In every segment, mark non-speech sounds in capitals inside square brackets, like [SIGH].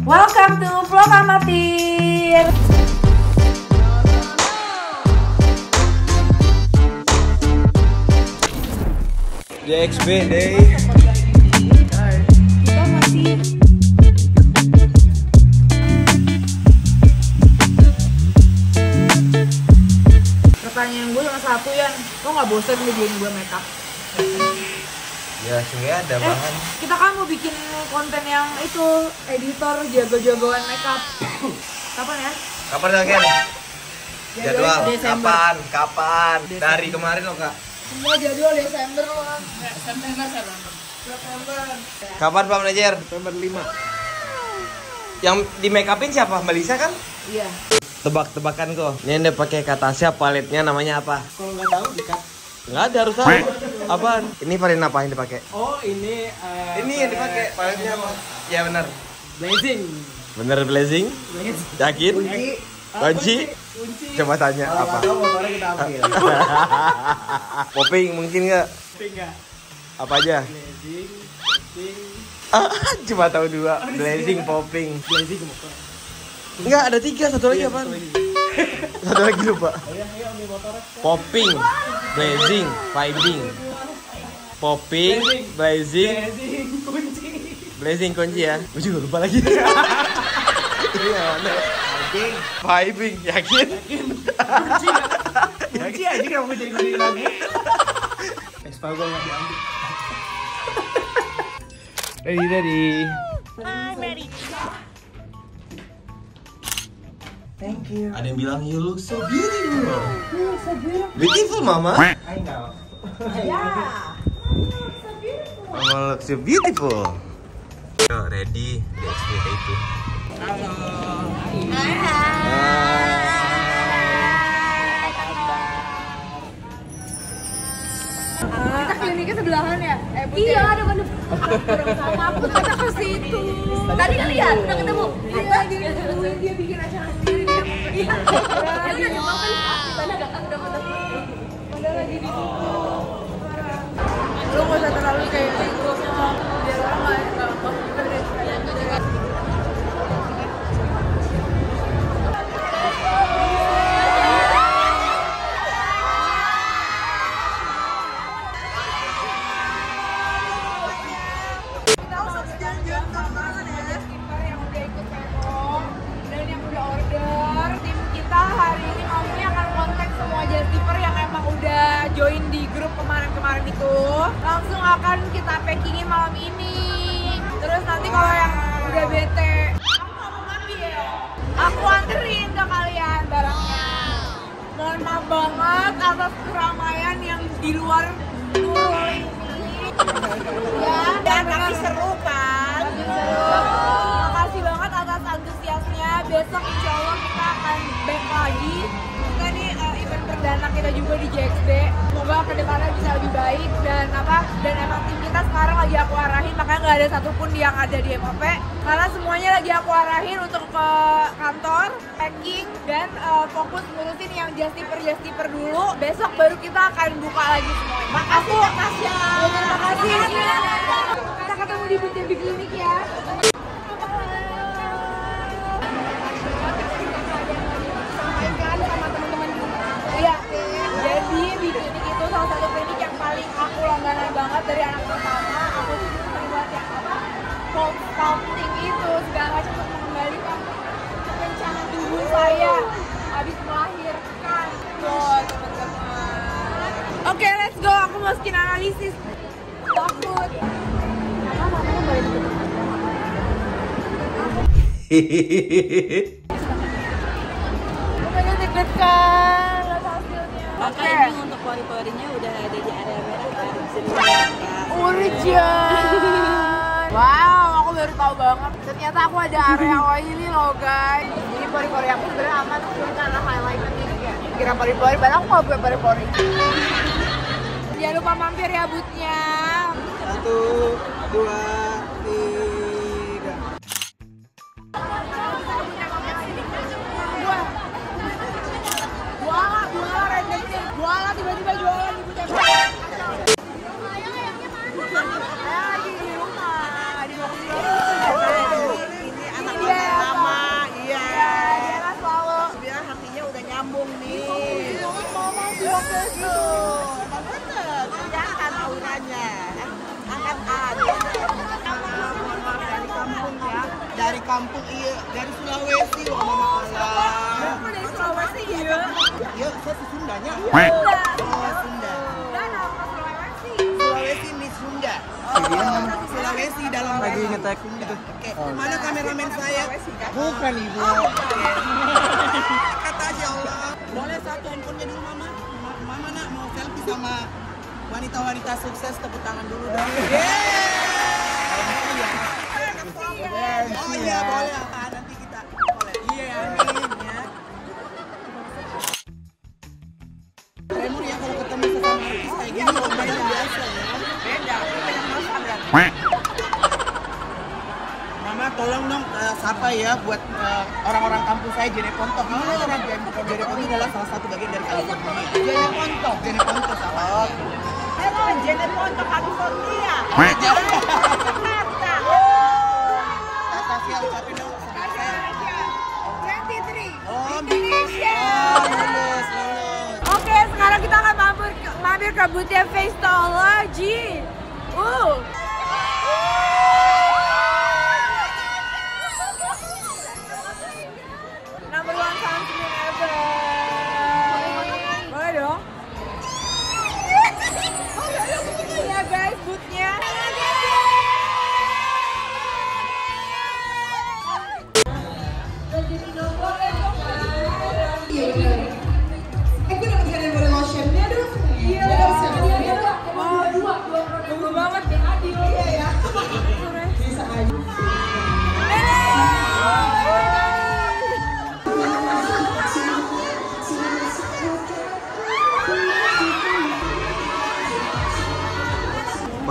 Welcome to Vlog Amatir. DXB Day. Kita masih Pertanyaan gue cuma satu ya, lo nggak bosen ngerjain gue makeup? Ya sehingga ada Eh, bahan. kita kan mau bikin konten yang itu editor jago-jagoan makeup. Kapan ya? Kapan lagi? Jadwal. Desember. Kapan? Kapan? Dari kemarin loh kak. Semua jadwal Desember loh. Kapan Pak Manajer? November 5 Yang di make upin siapa? Mbak Lisa kan? Iya. Tebak-tebakan kok. Ini udah pakai kata siapa paletnya namanya apa? Kalau nggak tahu dekat. Nggak ada harus tahu. Apaan? Ini palet apa yang dipakai? Oh ini. eh, Ini yang dipakai paletnya apa? Ya benar. Blazing. Bener blazing? Yakin? Kunci? Kunci. Coba tanya apa? Tahu motornya kita ambil. [LAUGHS] Popping mungkin nggak? Tinggal. Apa aja? Blazing. Blazing. [LAUGHS] Ah, Cuma tahu dua. Blazing, popping. Blazing motor. Enggak, ada tiga. Satu lagi apa? Satu lagi lupa. Popping, blazing, vibing. Popping, blazing, Blazing kunci. blazing kunci ya. Gue juga lupa lagi. Iya? Anjing. Vibing, yakin? Kunci. Kunci aja kamu jadi kunci lagi. Gue nggak diambil. Ready ready. Thank you. Ada yang bilang you look so beautiful. Beautiful, Mama. [LAUGHS] I know. Mama looks so beautiful. Yo, ready di XPT itu. Kita kliniknya sebelahan ya? Eh, iya, ada mana? sama aku kita ke situ. Tadi kan lihat, udah ketemu. Iya, dia bikin acara sendiri dia. Udah nyoba kan di mana gak lagi di situ. Lu gak usah terlalu kayak gitu. Biar orang gak join di grup kemarin-kemarin itu. Langsung akan kita packingin malam ini. Terus nanti kalau yang udah bete, aku mau ngambil. Aku anterin ke kalian barangnya. Mohon maaf banget atas keramaian yang di luar Nurul ini. Ya, dan tapi seru kan? Terima kasih banget atas antusiasnya. Besok insya Allah kita akan back lagi. Event perdana kita juga di JXB. Semoga ke depannya bisa lebih baik dan apa? Dan emang tim kita sekarang lagi aku arahin, makanya nggak ada satupun yang ada di MOP. Karena semuanya lagi aku arahin untuk ke kantor, packing, dan eh, fokus ngurusin yang just tipper just tipper dulu. Besok baru kita akan buka lagi semuanya. Makasih ya Tasya. Terima kasih. Kita ketemu di Bukit Big Clinic ya. Banget dari anak pertama. Aku tuh sering buat yang apa? Cold sculpting itu segala macam untuk mengembalikan kekencangan tubuh saya habis melahirkan. Loh, teman-teman. Oke, let's go. Aku mau skin analisis. Takut. Apa namanya boleh my god, [LAUGHS] deg-degan. Hasilnya. Maka ini untuk pori-porinya udah ada di area merah Urjan. [LAUGHS] Wow, aku baru tahu banget. Ternyata aku ada area [LAUGHS] oily loh guys. Jadi pori-pori aku sebenarnya aman. Cuma karena highlight nanti ya. Kira pori-pori, padahal aku nggak punya pori-pori. Jangan lupa mampir ya butnya. Satu, dua, kampung iya dari Sulawesi loh mama Allah. Aku dari Sulawesi ya. Iya, saya si Sundanya. Sunda. Oh, Sunda. Dan apa Sulawesi? Sulawesi Miss Sunda. Sulawesi dalam lagi ngetek gitu. Oke, mana kameramen saya? Bukan ibu. Kata aja Allah. Boleh satu handphonenya dulu mama. Ma- Mama nak mau selfie sama wanita-wanita sukses tepuk tangan dulu dong. Oh iya boleh ah, nanti kita boleh. Iya amin ya. Remur ya kalau ketemu sesama artis kayak gini ngobrolnya biasa ya. Beda, banyak masalah. Mama tolong dong eh, sapa ya buat eh, orang-orang kampung saya Jeneponto. Gimana orang Jeneponto? Jeneponto adalah salah satu bagian dari California. Jeneponto, Jeneponto salah. Halo, Janet Ponto California. Jakarta. Tata siap ucapin dong sama saya. 23. Indonesia. Lulus, lulus. Oke, sekarang kita akan mampir ke, mampir ke Butia Festology. Uh.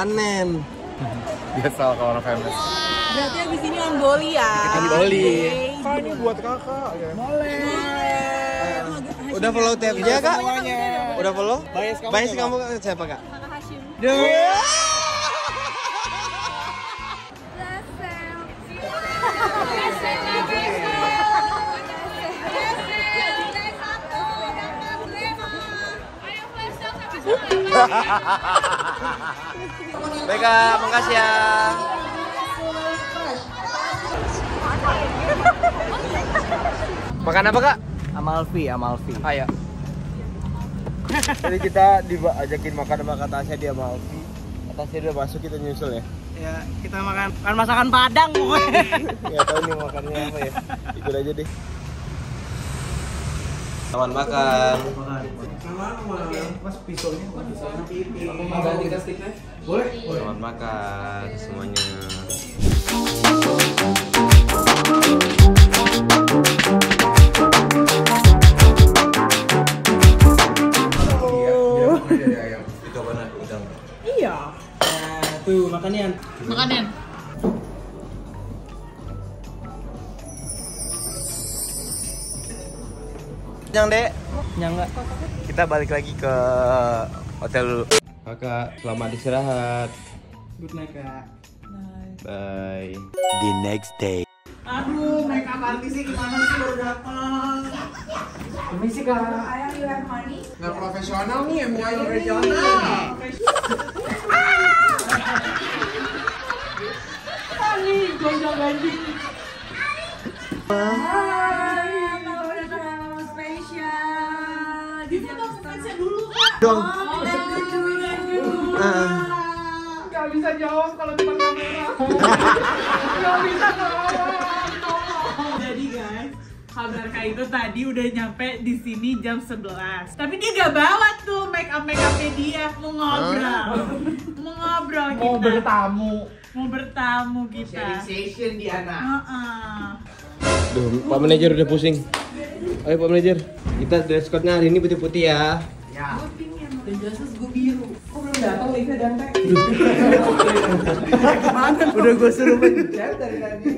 Panen. Biasa kalau orang famous. Berarti abis ini on Boli ya. Kan Boli. Kak ini buat kakak ya. Udah follow tiap dia kak? Udah follow? Bias kamu siapa kak? Kakak Hashim. Baik kak, makasih ya. Makan apa kak? Amalfi, Amalfi. Ayo. Jadi kita diajakin makan sama kak Tasya di Amalfi. Kak Tasya udah masuk kita nyusul ya. Ya, kita makan makan masakan Padang pokoknya. Gak [LAUGHS] tahu nih makannya apa ya. Ikut aja deh. Selamat makan. Mas pisaunya, Selamat makan semuanya. Itu apa nak? Udang. Iya. Nah, tuh. Makanan. Yang dek. Nyangga. Kita balik lagi ke hotel dulu. Kakak, selamat istirahat. Good night, Kak. Bye. The next day. Aduh, make up artisnya gimana sih baru datang? Permisi, Kak. Ayam you have money? Nggak profesional nih, yang mau profesional. Hai, kalau Dong. Gak bisa jawab kalau depan kamera. [LAUGHS] Gak bisa jawab. Jadi guys, kabar Kak itu tadi udah nyampe di sini jam 11. Tapi dia gak bawa tuh make up make upnya dia mau ngobrol. Mau ngobrol kita. Mau bertamu. Mau bertamu kita. Sharing session di anak. Heeh. Duh, Pak Manajer udah pusing. Ayo Pak Manajer, kita dress code-nya hari ini putih-putih ya. Ya. Dan jasas gue biru. Kok belum datang Lika dan Teh? Udah gue suruh mencet dari tadi.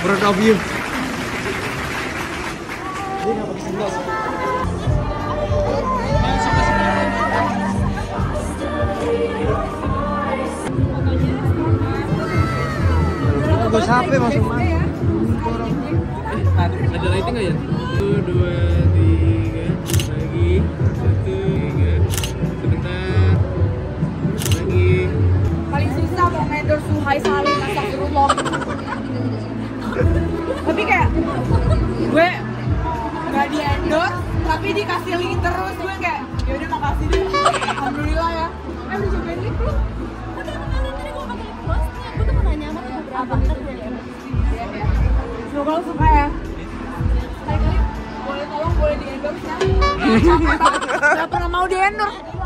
Proud of you. Gue sampai masuk mana? Ada rating nggak ya? Satu, dua, tiga, lagi, endorse Suhai Salim astagfirullah tapi kayak gue nggak di endorse tapi dikasih link terus gue kayak yaudah makasih deh. Alhamdulillah ya. Eh udah cobain lip Udah sama beberapa kan dari Iya, iya. semoga lo suka ya. Kali-kali boleh tolong boleh di endorse ya. Capek [LAUGHS] banget nggak pernah mau di endorse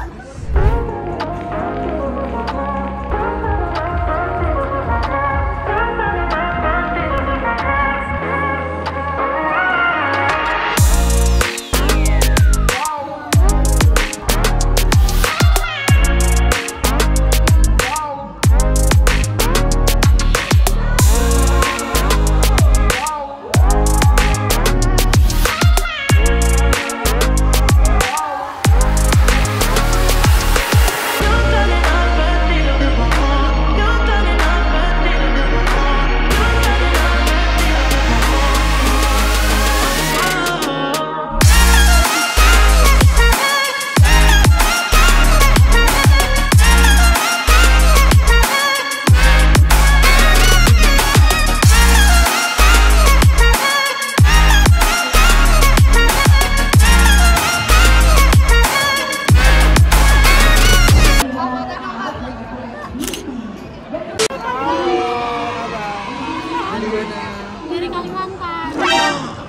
Kalimantan.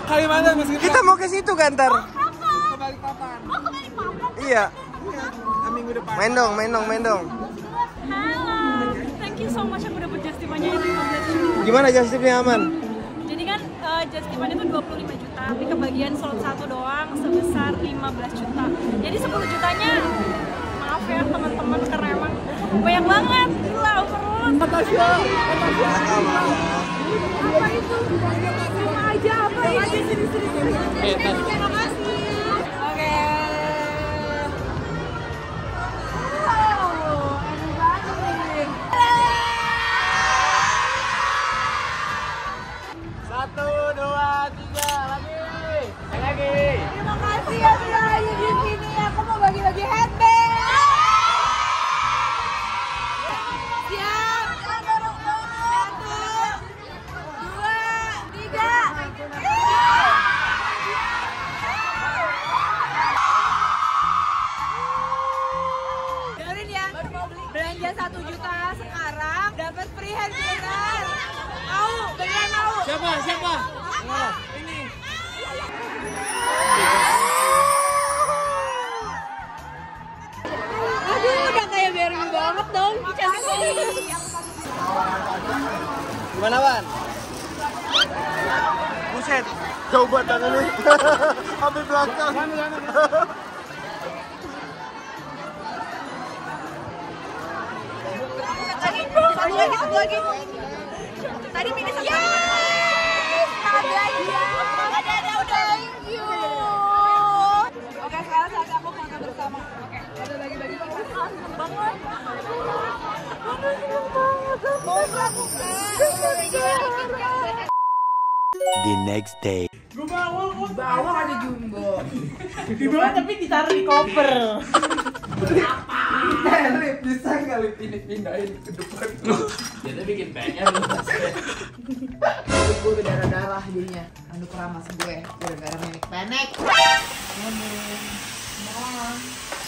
Kalimantan meski kita mau ke situ kan ntar. Ke Balikpapan. Oh, ke Balikpapan. Iya. minggu depan. Main dong, main dong, main dong. Halo. Thank you so much aku dapat justipannya itu 15 juta. Gimana Justifnya aman? Jadi kan uh, justipan itu 25 juta, tapi kebagian slot satu doang sebesar 15 juta. Jadi 10 jutanya maaf ya teman-teman karena emang banyak banget. Gila overload. Makasih ya. Apa itu? Sama aja apa ya? Aja sini sini sini. Gimana Wan? Buset, jauh banget tangannya. [LAUGHS] Sampai belakang. Satu lagi, satu lagi. Tadi minus satu. Yes! Ada ya. Ada ada udah. Thank you. Oke, sekarang saat aku foto bersama. Oke, ada lagi bagi banget. Banget. The next day. Gue bawa kok. Bawah ada jumbo. Di bawah tapi ditaruh di koper. Lip, bisa nggak lip ini pindahin ke depan? Kita bikin PR lu. gue berdarah-darah jadinya. Anduk keramas gue. Gara-gara menik penek.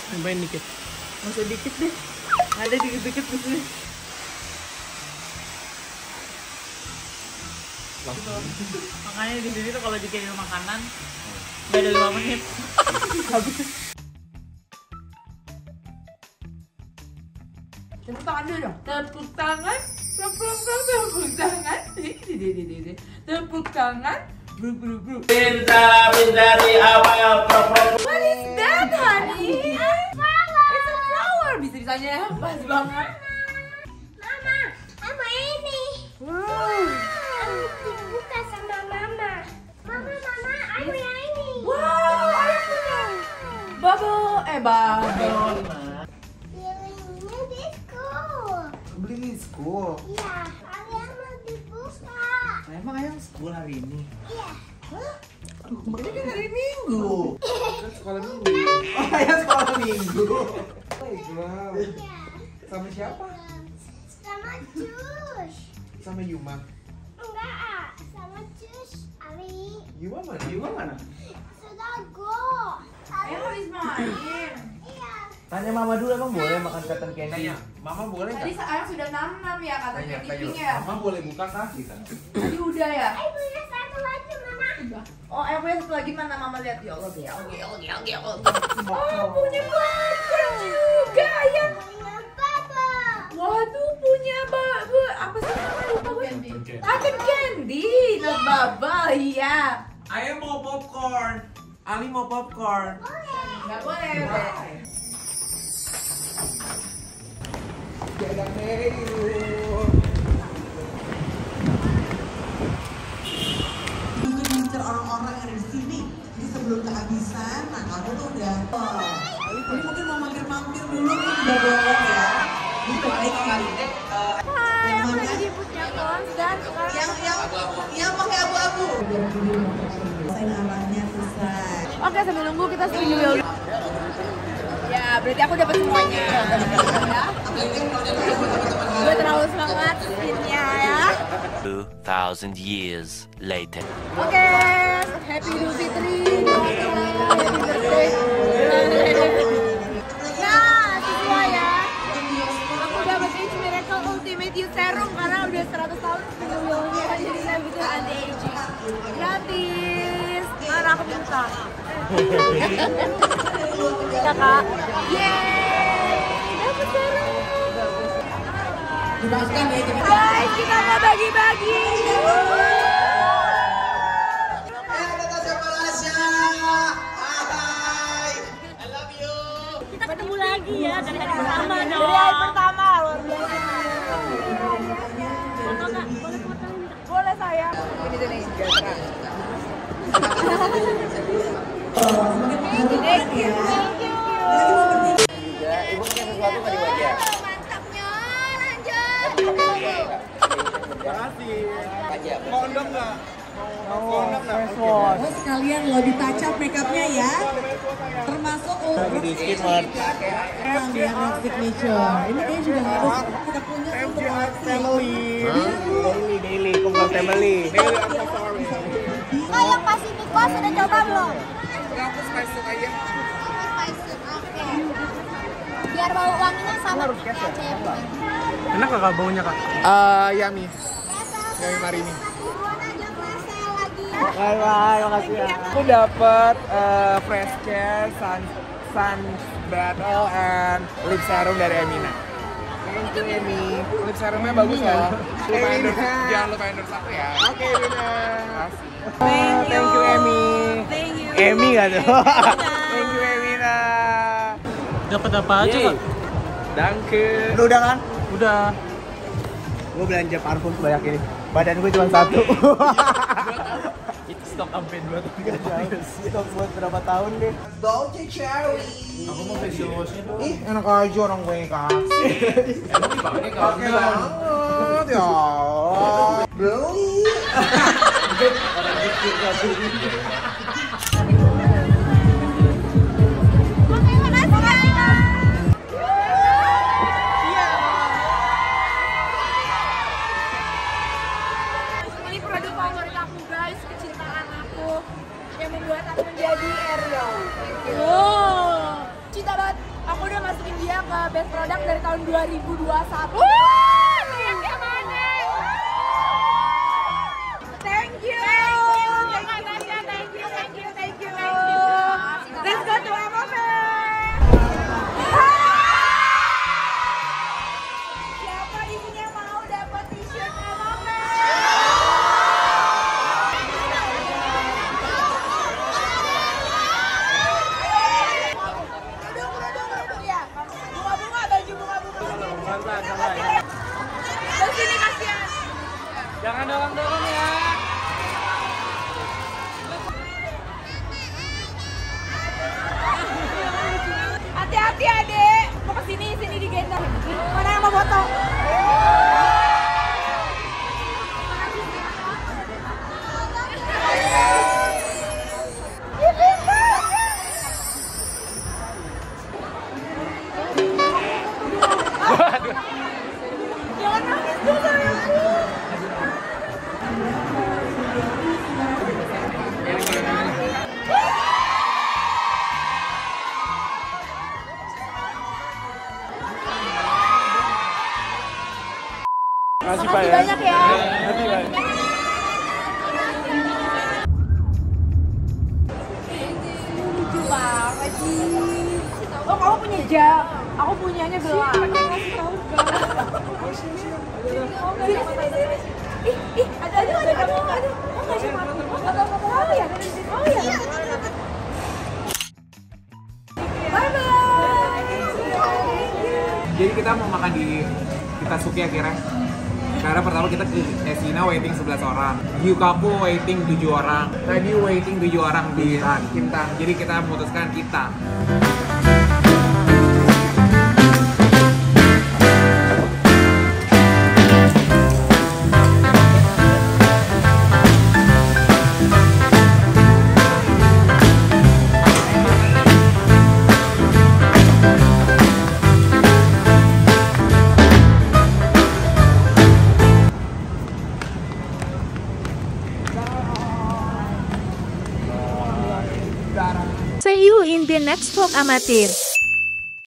Tambahin dikit. Nggak usah dikit deh. Ada dikit-dikit di sini. Makanya di sini tuh kalau dikirim makanan nggak ada lima menit. Tepuk tangan dulu dong. Tepuk tangan. Tepuk tangan. Tepuk tangan. Tepuk tangan. Bru bru bru. Pinta, pinta di awal pas banget mama mama ini. Wow. aku dibuka sama mama. Mama mama aku yang ini. Wow bubble. Eh bubble. Belinya di school. Beli di school? Iya ayam mau dibuka. Nah, emang ayam sekolah hari ini? Iya. Hah? Aduh, berarti kan hari Minggu. [LAUGHS] Kan sekolah Minggu. [LAUGHS] Oh, ya sekolah Minggu. Oh my. Sama siapa? Sama Jus. Sama Yuma. Enggak, sama Jus. Ari. Yuma mana? Yuma mana? Sudah go. Ayah habis main. Iya. Tanya mama dulu emang boleh makan cotton candy? Tanya, Mama boleh Tadi ayah sudah nanam ya kata Tanya, Katy tanya. Pink ya. Mama boleh buka kaki kan? Tadi udah ya. Eh, punya satu lagi, Mama. Oh, ayah punya satu lagi mana mama lihat ya Allah. Ya Allah, ya Allah, ya Allah. Oh, punya bubble juga ya. Papa. Waduh, punya bubble. Apa sih namanya lupa gue? Cotton candy, not bubble, iya. Ayah mau popcorn. Ali mau popcorn. Nggak boleh. Mary lu. juga diincar orang-orang yang ada di sini. Jadi sebelum kehabisan, nah kamu tuh udah. Oh, ini mungkin mau mampir-mampir dulu nih udah boleh ya. Ini baik kali deh. Yang mana? Yang yang yang pakai abu-abu. Saya arahnya selesai. Oke, sambil nunggu kita stream dulu. Ya, berarti aku dapat semuanya. Ya. Gue terlalu semangat spinnya ya. 2,000 years later. Oke, happy Idul Fitri. Happy birthday. Ultimate Youth Serum karena udah 100 tahun wheelnya jadi saya butuh anti aging. Gratis. Mana aku minta. Kakak. Yeay, dapat serum. Ya, Guys, kita mau bagi-bagi. Eh, Natasha Malasya. Hai. I love you. Kita ketemu lagi ya dari hari pertama Dari dong. hari pertama luar biasa. Ibu punya sesuatu nggak di wajah? Mantapnya, lanjut. Makasih. Kondom nggak? Mau kondom nggak? Oh, sekalian lo di touch up make upnya ya. Termasuk Skimmer. Emang Rock Signature. Ini kayaknya juga harus kita punya untuk Family. Daily, daily, kumpul family. Daily, I'm so sorry. Kayak Pacific Coast udah coba belum? Aku spice suit aja. Spice oke. Biar bau wanginya sama aja ya. Enak nggak kak baunya kak? Eh, Yami. Yami Marini. Buruan aja kelasnya lagi. Bye bye, makasih ya. Aku dapat eh, fresh care, sun, sun battle, and lip serum dari Emina. Thank you Emi. Lip serumnya bagus. Lupa endorse, jangan lupa endorse aku ya. Oke Emina. Makasih. Thank you, Emi. Thank you. Emi nggak tuh? Thank you, [LAUGHS] Emina. Dapat apa aja kak? Danke. Lu udah kan? Udah. Gue belanja parfum sebanyak ini. Badan gue cuma satu. [LAUGHS] Stok sampai dua tahun Gak jauh. Stok buat berapa tahun deh? Dolce Cherry. Aku mau facial washnya dong. Ih, enak aja orang gue kasih. [LAUGHS] Emang dipakai kak? Oke banget ya. Beli. Ini [LAUGHS] kita suki akhirnya. Karena pertama kita ke Esina waiting 11 orang. Yukaku waiting 7 orang. Tadi waiting 7 orang di Kintan jadi kita memutuskan kita. Matchbox Amatir.